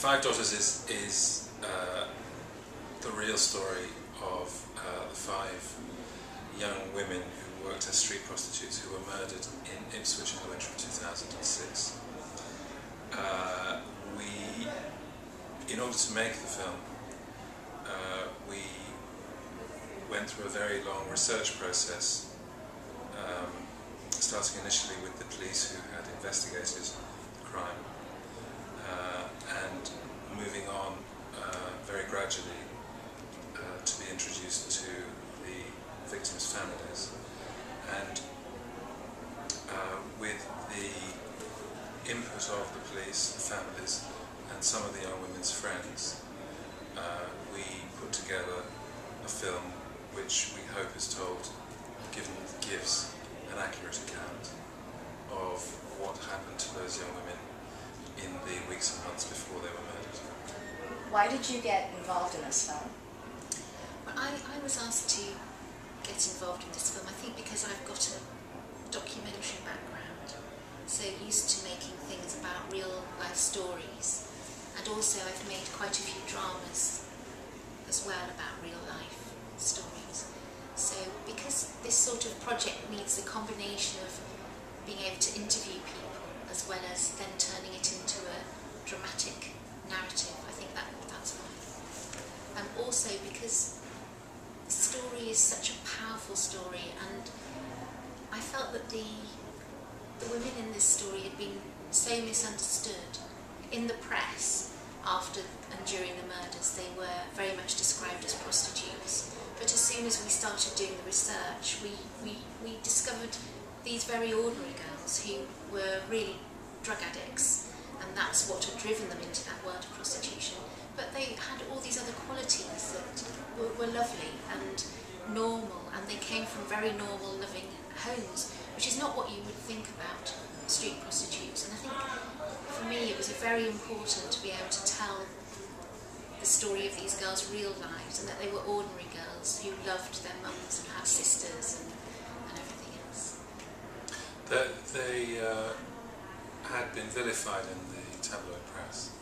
Five Daughters is, is uh, the real story of uh, the five young women who worked as street prostitutes who were murdered in Ipswich in the winter of 2006. Uh, we, in order to make the film, uh, we went through a very long research process, um, starting initially with the police who had investigated the crime, uh, and moving on uh, very gradually uh, to be introduced to the victims' families. And uh, with the input of the police, the families, and some of the young women's friends, uh, we put together a film which we hope is told, given, gives an accurate account of what happened to those young women in the weeks and months before they were murdered. Why did you get involved in this film? Well, I, I was asked to get involved in this film, I think because I've got a used to making things about real life stories, and also I've made quite a few dramas as well about real life stories. So because this sort of project needs a combination of being able to interview people as well as then turning it into a dramatic narrative, I think that that's why. And also because the story is such a powerful story and I felt that the the women in this story had been so misunderstood in the press after and during the murders. They were very much described as prostitutes. But as soon as we started doing the research we, we, we discovered these very ordinary girls who were really drug addicts and that's what had driven them into that world of prostitution. But they had all these other qualities that were, were lovely and normal and they came from very normal living homes which is not what you would think about street prostitutes and I think for me it was very important to be able to tell the story of these girls' real lives and that they were ordinary girls who loved their mums and had sisters and, and everything else. They, they uh, had been vilified in the tabloid press,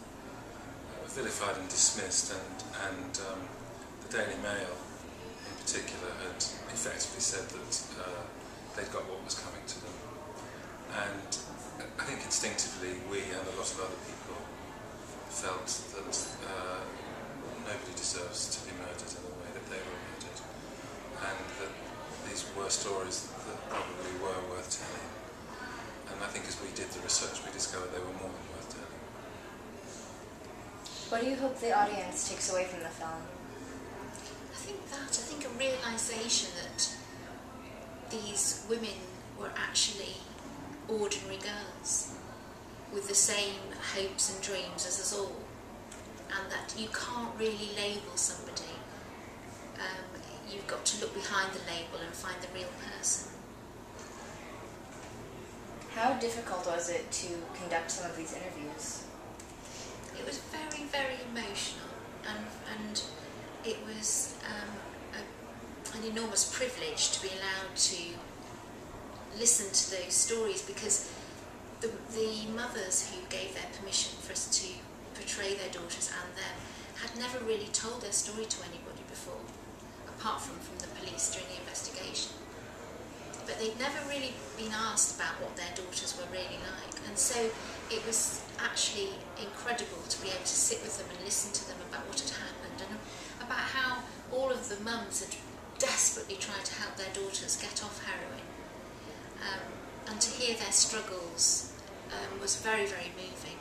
uh, vilified and dismissed, and, and um, the Daily Mail in particular had effectively said that uh, they'd got what was coming to them. And I think instinctively we and a lot of other people felt that uh, nobody deserves to be murdered in the way that they were murdered. And that these were stories that probably were worth telling. And I think as we did the research we discovered they were more than worth telling. What do you hope the audience takes away from the film? I think that, I think a realisation that these women were actually ordinary girls with the same hopes and dreams as us all and that you can't really label somebody um, you've got to look behind the label and find the real person How difficult was it to conduct some of these interviews? it was very very emotional and, and it was um, a, an enormous privilege to be allowed to listen to those stories because the, the mothers who gave their permission for us to portray their daughters and them had never really told their story to anybody before, apart from from the police during the investigation. But they'd never really been asked about what their daughters were really like, and so it was actually incredible to be able to sit with them and listen to them about what had happened and about how all of the mums had desperately tried to help their daughters get off heroin um, and to hear their struggles um, was very, very moving.